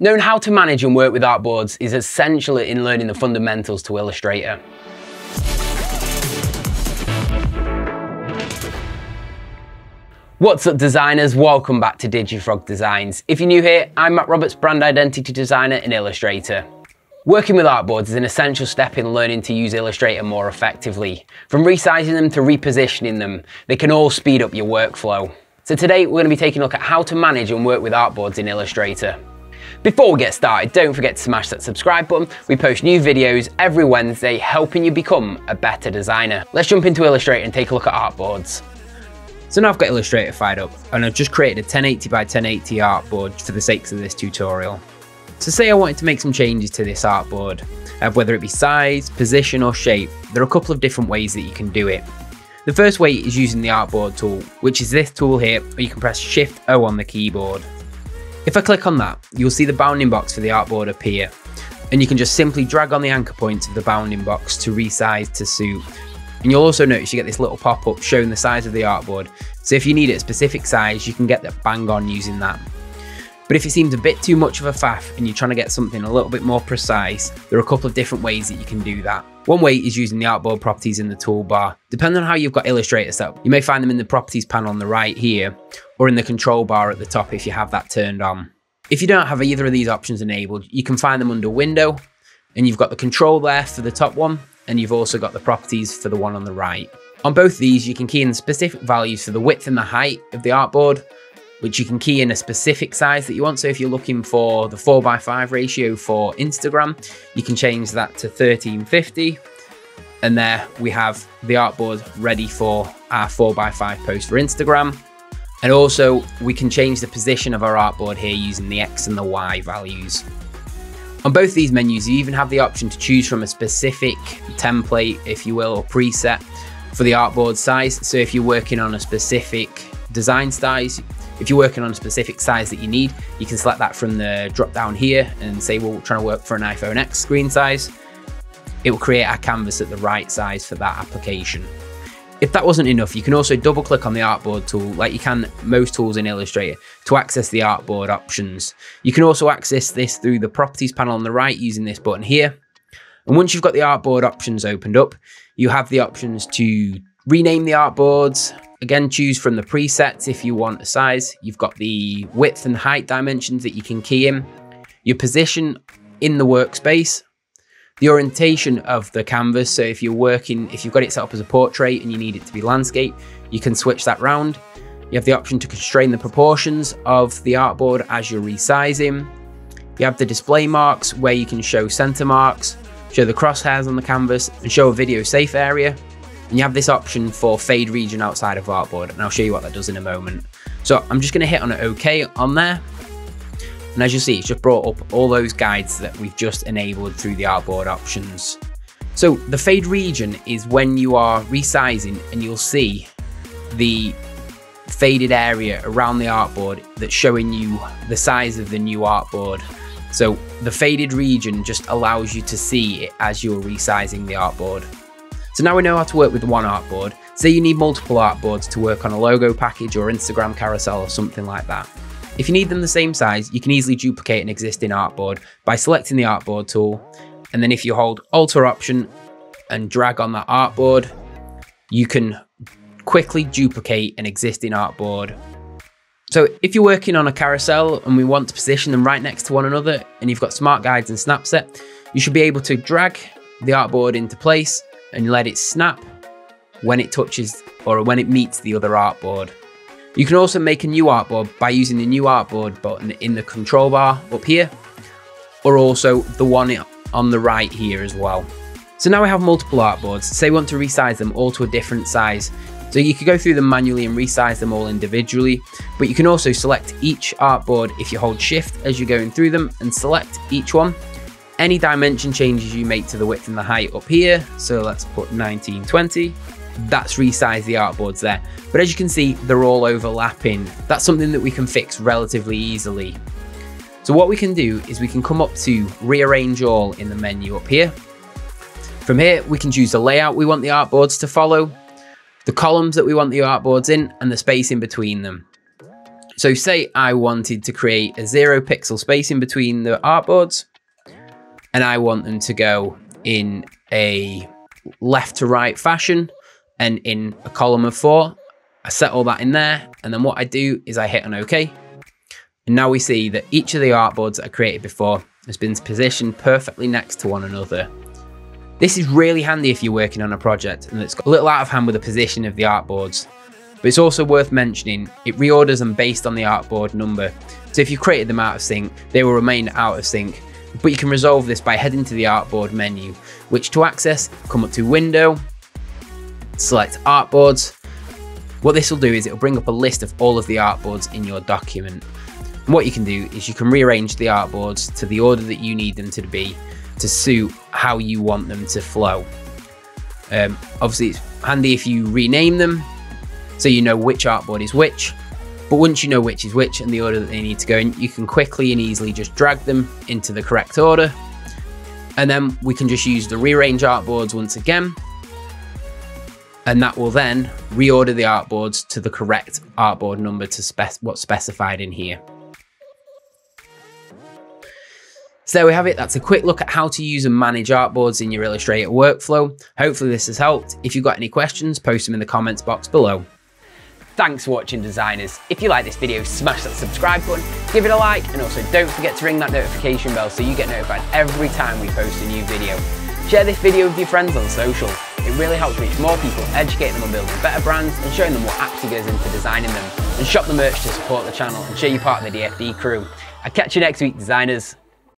Knowing how to manage and work with artboards is essential in learning the fundamentals to Illustrator. What's up designers, welcome back to Digifrog Designs. If you're new here, I'm Matt Roberts, brand identity designer in Illustrator. Working with artboards is an essential step in learning to use Illustrator more effectively. From resizing them to repositioning them, they can all speed up your workflow. So today we're going to be taking a look at how to manage and work with artboards in Illustrator. Before we get started, don't forget to smash that subscribe button. We post new videos every Wednesday helping you become a better designer. Let's jump into Illustrator and take a look at artboards. So now I've got Illustrator fired up and I've just created a 1080 by 1080 artboard for the sakes of this tutorial. So say I wanted to make some changes to this artboard, uh, whether it be size, position or shape, there are a couple of different ways that you can do it. The first way is using the artboard tool, which is this tool here, where you can press Shift O on the keyboard. If I click on that, you'll see the bounding box for the artboard appear, and you can just simply drag on the anchor points of the bounding box to resize to suit. And you'll also notice you get this little pop-up showing the size of the artboard, so if you need it a specific size, you can get that bang on using that. But if it seems a bit too much of a faff and you're trying to get something a little bit more precise, there are a couple of different ways that you can do that. One way is using the artboard properties in the toolbar. Depending on how you've got Illustrator set up, you may find them in the properties panel on the right here, or in the control bar at the top if you have that turned on. If you don't have either of these options enabled, you can find them under window, and you've got the control there for the top one, and you've also got the properties for the one on the right. On both these, you can key in specific values for the width and the height of the artboard, which you can key in a specific size that you want. So if you're looking for the 4x5 ratio for Instagram, you can change that to 1350. And there we have the artboard ready for our 4x5 post for Instagram. And also we can change the position of our artboard here using the X and the Y values. On both these menus, you even have the option to choose from a specific template, if you will, or preset for the artboard size. So if you're working on a specific design size, if you're working on a specific size that you need, you can select that from the drop down here and say, well, we're trying to work for an iPhone X screen size. It will create a canvas at the right size for that application. If that wasn't enough, you can also double click on the artboard tool like you can most tools in Illustrator to access the artboard options. You can also access this through the properties panel on the right using this button here. And once you've got the artboard options opened up, you have the options to rename the artboards, Again, choose from the presets if you want a size. You've got the width and height dimensions that you can key in, your position in the workspace, the orientation of the canvas. So if you're working, if you've got it set up as a portrait and you need it to be landscape, you can switch that round. You have the option to constrain the proportions of the artboard as you're resizing. You have the display marks where you can show center marks, show the crosshairs on the canvas, and show a video safe area. And you have this option for fade region outside of artboard, and I'll show you what that does in a moment. So I'm just gonna hit on an OK on there. And as you see, it's just brought up all those guides that we've just enabled through the artboard options. So the fade region is when you are resizing and you'll see the faded area around the artboard that's showing you the size of the new artboard. So the faded region just allows you to see it as you're resizing the artboard. So now we know how to work with one artboard. Say you need multiple artboards to work on a logo package or Instagram carousel or something like that. If you need them the same size, you can easily duplicate an existing artboard by selecting the artboard tool. And then if you hold Alt or Option and drag on that artboard, you can quickly duplicate an existing artboard. So if you're working on a carousel and we want to position them right next to one another and you've got smart guides and Snapset, you should be able to drag the artboard into place and let it snap when it touches or when it meets the other artboard. You can also make a new artboard by using the new artboard button in the control bar up here, or also the one on the right here as well. So now we have multiple artboards, say we want to resize them all to a different size. So you could go through them manually and resize them all individually, but you can also select each artboard if you hold shift as you're going through them and select each one any dimension changes you make to the width and the height up here, so let's put 1920, that's resize the artboards there. But as you can see, they're all overlapping. That's something that we can fix relatively easily. So what we can do is we can come up to rearrange all in the menu up here. From here, we can choose the layout we want the artboards to follow, the columns that we want the artboards in, and the space in between them. So say I wanted to create a zero pixel spacing between the artboards and I want them to go in a left to right fashion and in a column of four. I set all that in there. And then what I do is I hit on OK. And now we see that each of the artboards that I created before has been positioned perfectly next to one another. This is really handy if you're working on a project and it's got a little out of hand with the position of the artboards. But it's also worth mentioning, it reorders them based on the artboard number. So if you created them out of sync, they will remain out of sync. But you can resolve this by heading to the artboard menu, which to access, come up to window, select artboards. What this will do is it'll bring up a list of all of the artboards in your document. And what you can do is you can rearrange the artboards to the order that you need them to be to suit how you want them to flow. Um, obviously, it's handy if you rename them so you know which artboard is which. But once you know which is which and the order that they need to go in, you can quickly and easily just drag them into the correct order. And then we can just use the rearrange artboards once again. And that will then reorder the artboards to the correct artboard number to spec what's specified in here. So there we have it. That's a quick look at how to use and manage artboards in your Illustrator workflow. Hopefully this has helped. If you've got any questions, post them in the comments box below. Thanks for watching designers. If you like this video, smash that subscribe button, give it a like, and also don't forget to ring that notification bell so you get notified every time we post a new video. Share this video with your friends on social. It really helps reach more people, educate them on building better brands and showing them what actually goes into designing them. And shop the merch to support the channel and show you part of the DFD crew. I'll catch you next week, designers.